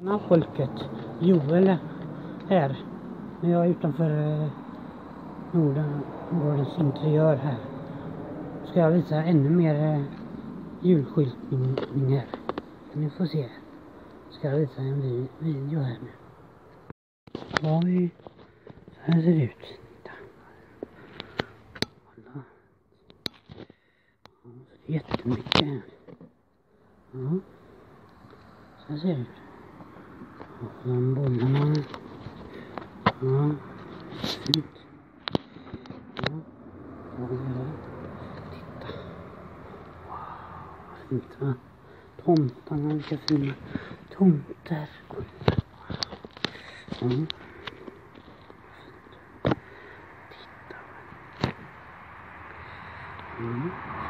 Tjena folket! Joel här. Men jag är utanför eh, Nordengårdens interiör här. Ska jag visa ännu mer eh, julskyltning här. Ni får se. Ska jag visa en vi video här nu. Oj, så här ser det ut. Titta. Kolla. Jättemycket. Ja. Så här ser det ut. De bollarna. Ja, fint. Ja, vad är det? Titta. Wow, vad fint va? Tomtarna, vilka fina tomter. Ja. Titta.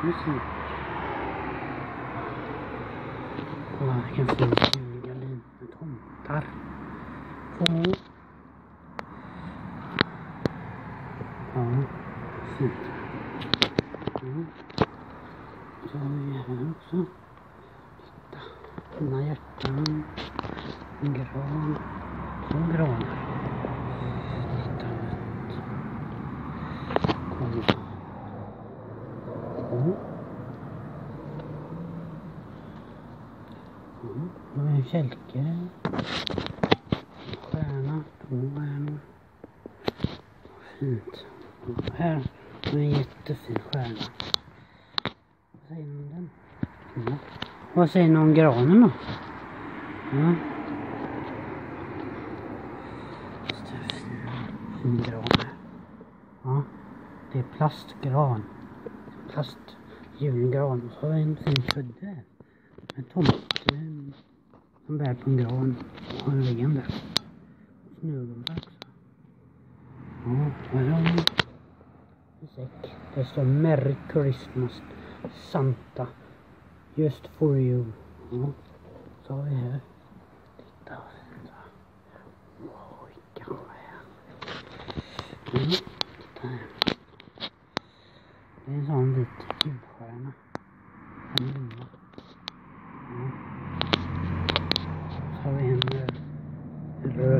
Så ser. Kolla vilken fin tomtar. Två. Ja, fint. Ja. Så har vi här också. Titta. Fina hjärtan. En gran. Två granar. Titta. Kolla. Mm. Det var en kälke. Stjärna. Två stjärnor. Fint. Och här har en jättefin stjärna. Vad säger ni om den? Ja. Vad säger ni om granen då? Ja. Fin, gran här. Ja. Det är plastgran. Plast julgran. Och så har vi en fin kudde. En tomte han bär på en gran och har en ren där. Snögubbar också. Ja, här har vi en säck. Det står Merry Christmas Santa Just for you. Ja, så har vi här. Titta vad fint va. Wow, vilka stjärnor. Titta här. Det är en sån vit julstjärna. En lilla. Ja. Så har vi en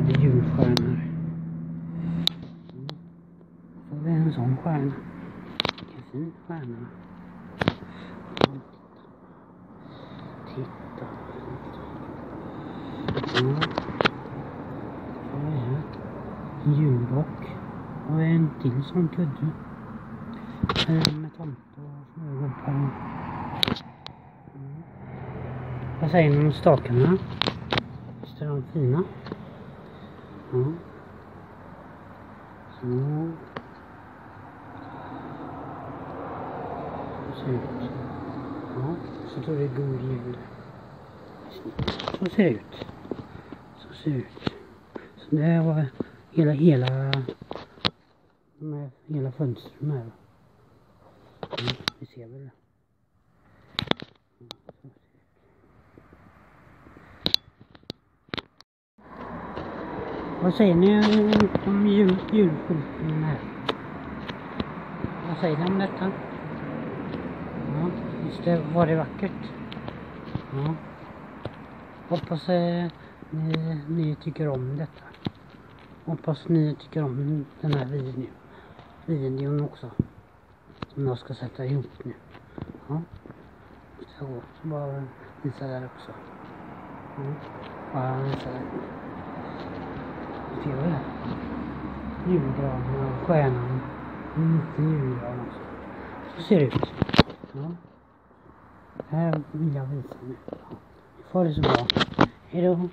eh, röd julstjärna. här. Så mm. har vi en sån stjärna. Vilken fin stjärna. Titta. Titta. Ja. Vad har vi här. En julbock. Och en till sån kudde. Med tomte och snögubbar. Mm. Vad säger ni om stakarna? Visst är de fina? Mm. Ja. Så. Så ser det ut. Ja, så tar det god jul. Så ser det ut. Så ser det ut. Så det här var hela, hela, med hela fönstren här. Ja, mm, vi ser väl det. Mm, ja, så ser det ut. Vad säger ni om jul, julskyltningen här? Vad säger ni om detta? Ja, visst det, var det vackert? Ja. Hoppas eh, ni, ni tycker om detta. Hoppas ni tycker om den här videon, videon också. Som jag ska sätta ihop nu. Ja. Så, så bara visa där också. Ja. Bara visa där. Ser du det? Julgranen och stjärnan. En liten julgran också. Så ser det ut. Ja. Det här vill jag visa nu. Ja. Ni får det så bra. Hejdå.